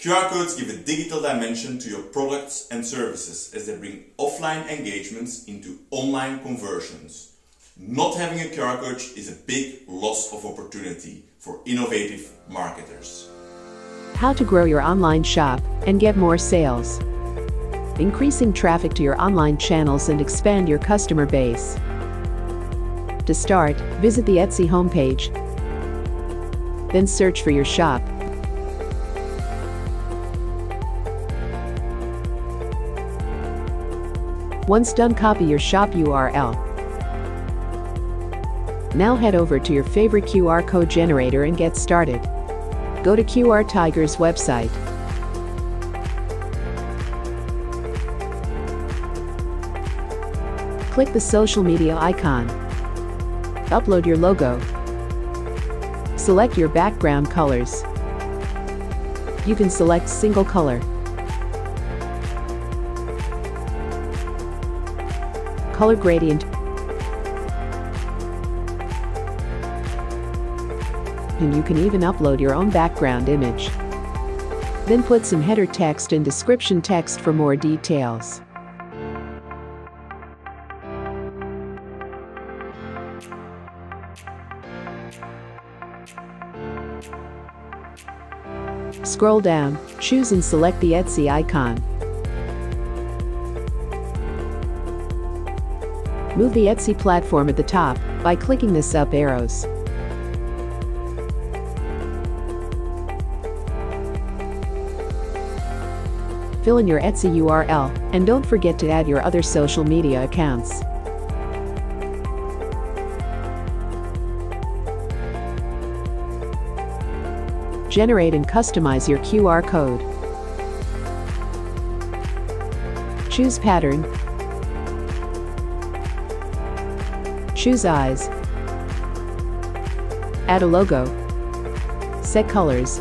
QR codes give a digital dimension to your products and services as they bring offline engagements into online conversions. Not having a QR code is a big loss of opportunity for innovative marketers. How to grow your online shop and get more sales. Increasing traffic to your online channels and expand your customer base. To start, visit the Etsy homepage. Then search for your shop Once done copy your shop URL. Now head over to your favorite QR code generator and get started. Go to QR Tiger's website. Click the social media icon. Upload your logo. Select your background colors. You can select single color. Color gradient. And you can even upload your own background image. Then put some header text and description text for more details. Scroll down, choose and select the Etsy icon. Move the Etsy platform at the top by clicking the up arrows. Fill in your Etsy URL and don't forget to add your other social media accounts. Generate and customize your QR code. Choose pattern Choose eyes. Add a logo. Set colors.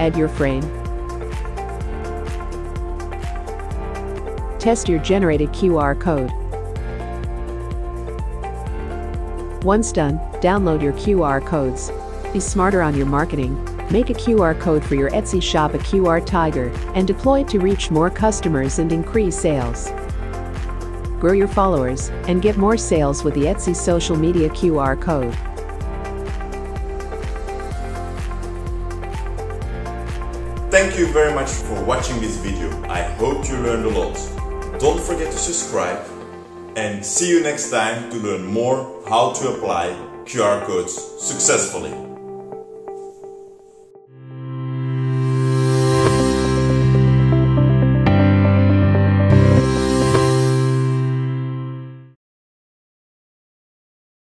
Add your frame. Test your generated QR code. Once done, download your QR codes. Be smarter on your marketing. Make a QR code for your Etsy shop a QR Tiger and deploy it to reach more customers and increase sales. Grow your followers and get more sales with the Etsy social media QR code. Thank you very much for watching this video. I hope you learned a lot. Don't forget to subscribe and see you next time to learn more how to apply QR codes successfully.